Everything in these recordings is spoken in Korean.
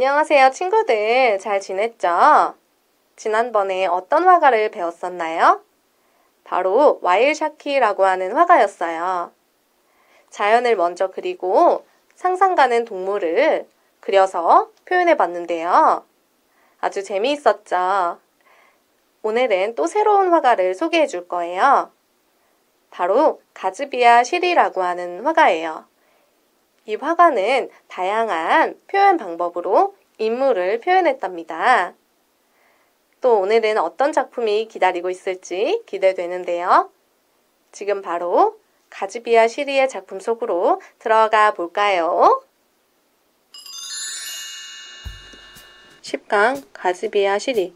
안녕하세요, 친구들. 잘 지냈죠? 지난번에 어떤 화가를 배웠었나요? 바로 와일샤키라고 하는 화가였어요. 자연을 먼저 그리고 상상 가는 동물을 그려서 표현해 봤는데요. 아주 재미있었죠? 오늘은 또 새로운 화가를 소개해 줄 거예요. 바로 가즈비아 시리라고 하는 화가예요. 이 화가는 다양한 표현 방법으로 인물을 표현했답니다. 또 오늘은 어떤 작품이 기다리고 있을지 기대되는데요. 지금 바로 가즈비아 시리의 작품 속으로 들어가 볼까요? 10강 가즈비아 시리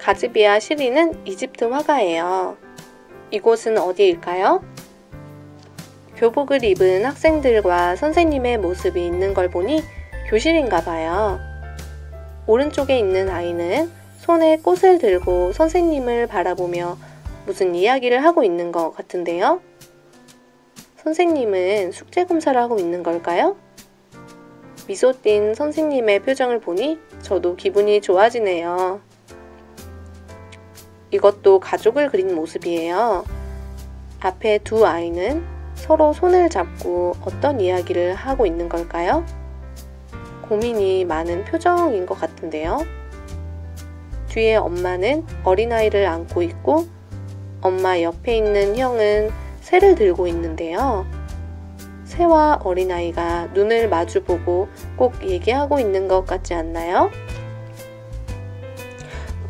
가즈비아 시리는 이집트 화가예요. 이곳은 어디일까요? 교복을 입은 학생들과 선생님의 모습이 있는 걸 보니 교실인가 봐요. 오른쪽에 있는 아이는 손에 꽃을 들고 선생님을 바라보며 무슨 이야기를 하고 있는 것 같은데요. 선생님은 숙제 검사를 하고 있는 걸까요? 미소 띈 선생님의 표정을 보니 저도 기분이 좋아지네요. 이것도 가족을 그린 모습이에요. 앞에 두 아이는 서로 손을 잡고 어떤 이야기를 하고 있는 걸까요? 고민이 많은 표정인 것 같은데요. 뒤에 엄마는 어린아이를 안고 있고 엄마 옆에 있는 형은 새를 들고 있는데요. 새와 어린아이가 눈을 마주보고 꼭 얘기하고 있는 것 같지 않나요?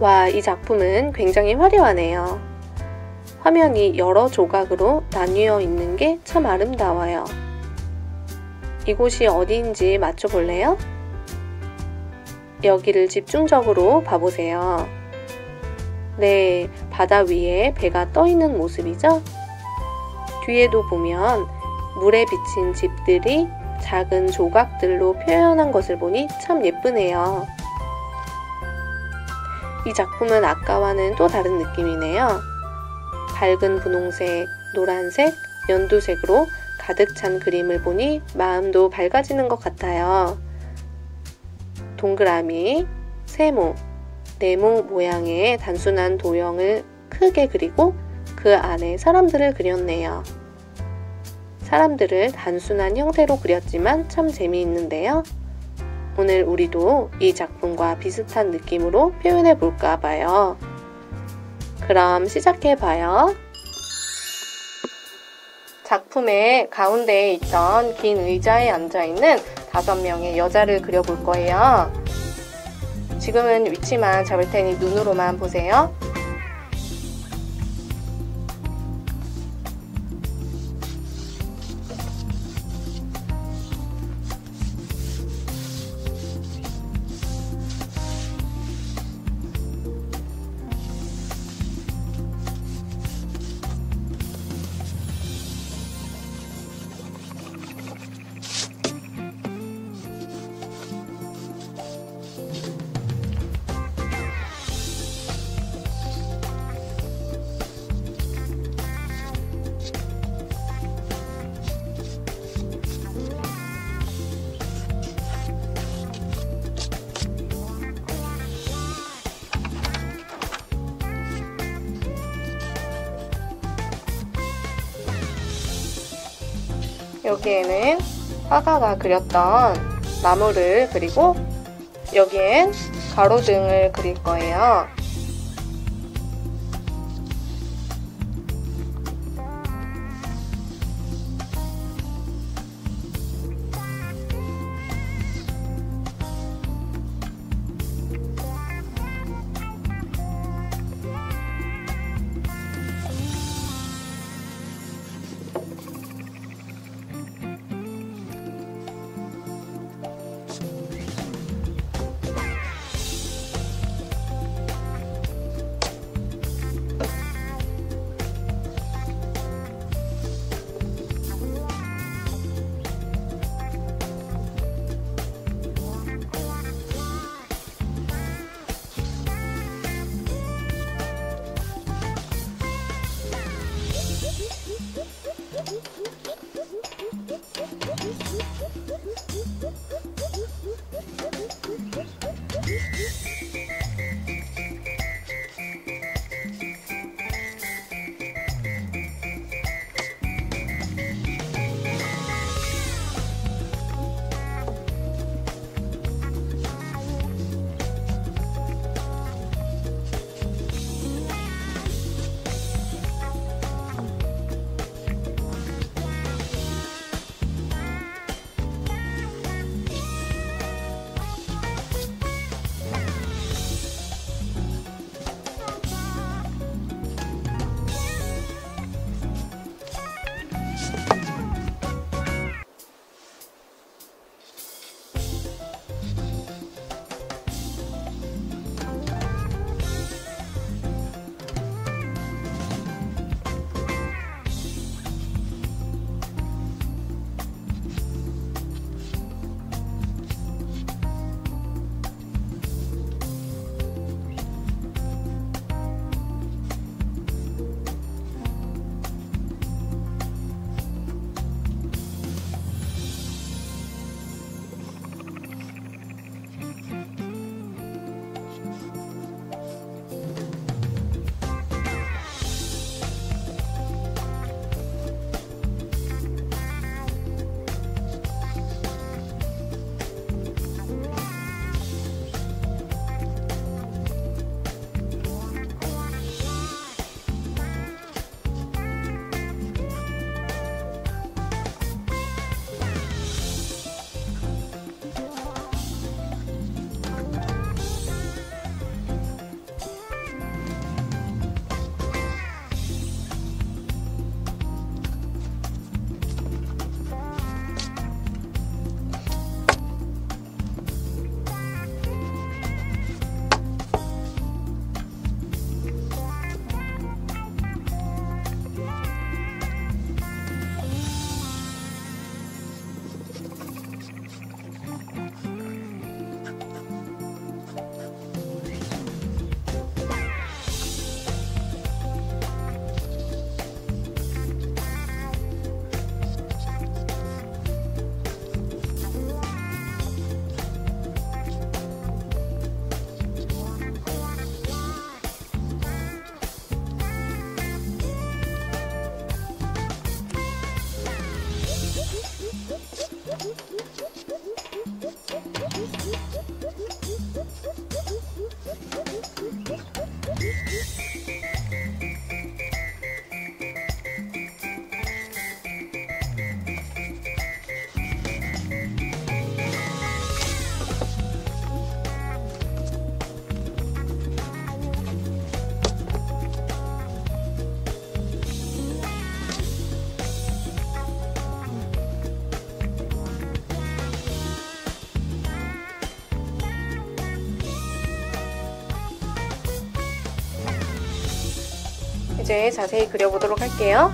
와, 이 작품은 굉장히 화려하네요. 화면이 여러 조각으로 나뉘어 있는 게 참 아름다워요. 이곳이 어디인지 맞춰볼래요? 여기를 집중적으로 봐보세요. 네, 바다 위에 배가 떠 있는 모습이죠? 뒤에도 보면 물에 비친 집들이 작은 조각들로 표현한 것을 보니 참 예쁘네요. 이 작품은 아까와는 또 다른 느낌이네요. 밝은 분홍색, 노란색, 연두색으로 가득 찬 그림을 보니 마음도 밝아지는 것 같아요. 동그라미, 세모, 네모 모양의 단순한 도형을 크게 그리고 그 안에 사람들을 그렸네요. 사람들을 단순한 형태로 그렸지만 참 재미있는데요. 오늘 우리도 이 작품과 비슷한 느낌으로 표현해 볼까 봐요. 그럼 시작해 봐요. 작품의 가운데에 있던 긴 의자에 앉아있는 다섯 명의 여자를 그려볼 거예요. 지금은 위치만 잡을 테니 눈으로만 보세요. 여기에는 화가가 그렸던 나무를 그리고 여기엔 가로등을 그릴 거예요. 이제 자세히 그려보도록 할게요.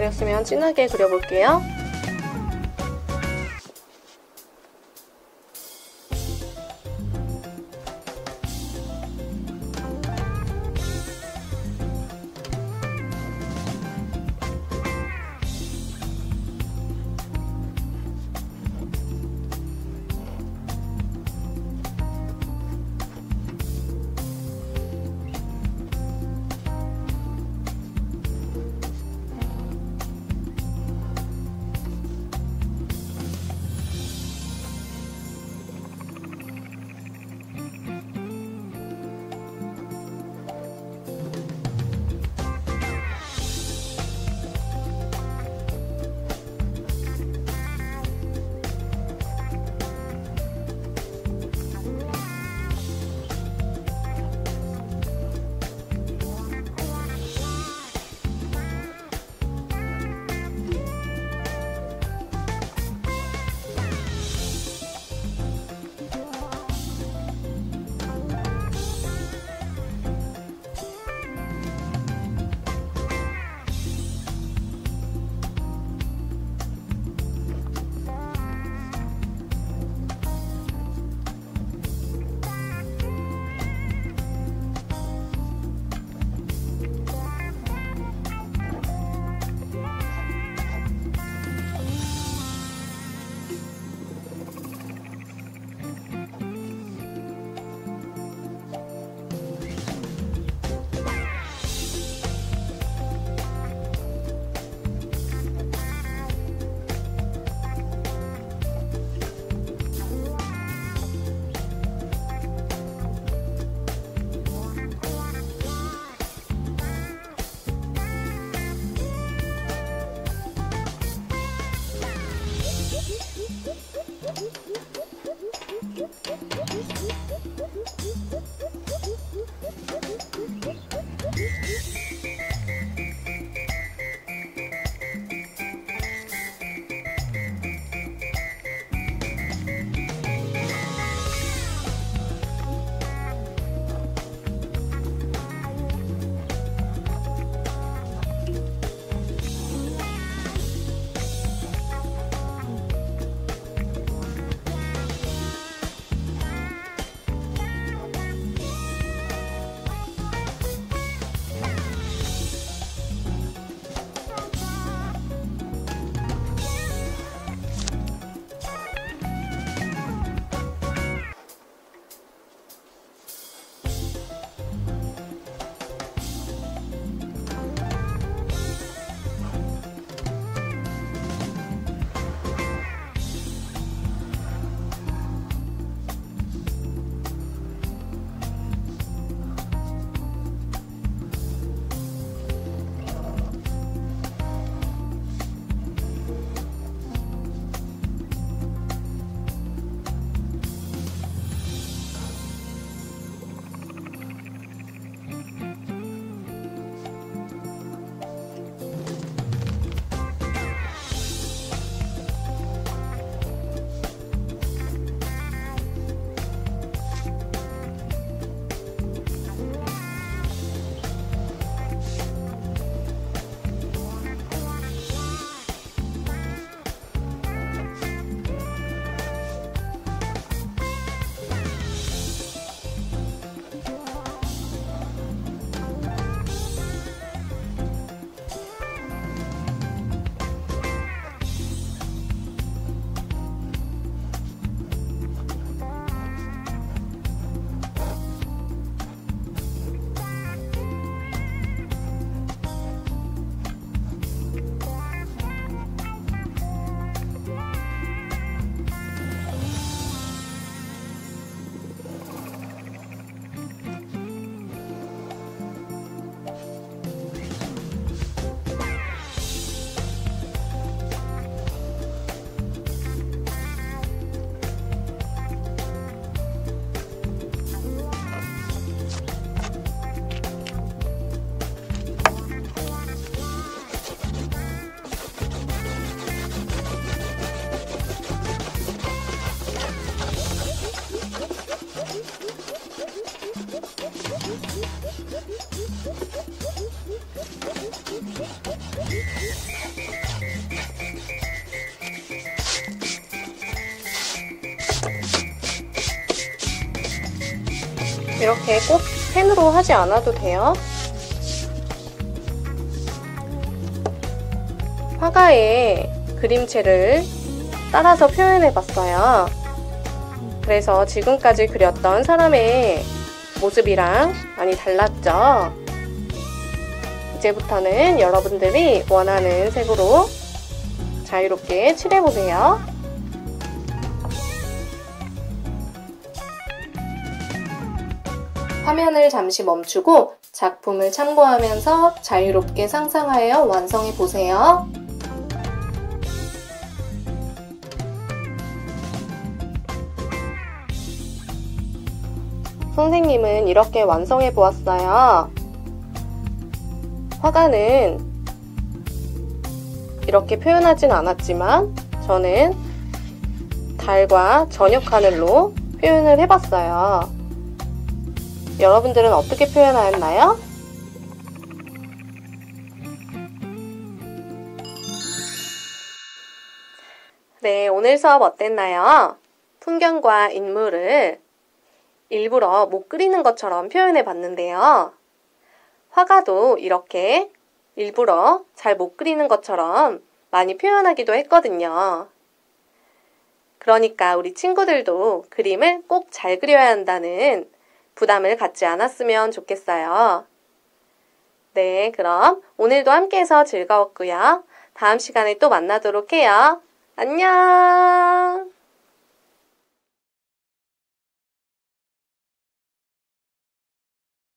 그렸으면 진하게 그려볼게요. 이렇게 꼭 펜으로 하지 않아도 돼요. 화가의 그림체를 따라서 표현해 봤어요. 그래서 지금까지 그렸던 사람의 모습이랑 많이 달랐죠? 이제부터는 여러분들이 원하는 색으로 자유롭게 칠해보세요. 화면을 잠시 멈추고 작품을 참고하면서 자유롭게 상상하여 완성해 보세요. 선생님은 이렇게 완성해 보았어요. 화가는 이렇게 표현하진 않았지만 저는 달과 저녁 하늘로 표현을 해봤어요. 여러분들은 어떻게 표현하였나요? 네, 오늘 수업 어땠나요? 풍경과 인물을 일부러 못 그리는 것처럼 표현해 봤는데요. 화가도 이렇게 일부러 잘 못 그리는 것처럼 많이 표현하기도 했거든요. 그러니까 우리 친구들도 그림을 꼭 잘 그려야 한다는 부담을 갖지 않았으면 좋겠어요. 네, 그럼 오늘도 함께해서 즐거웠고요. 다음 시간에 또 만나도록 해요. 안녕!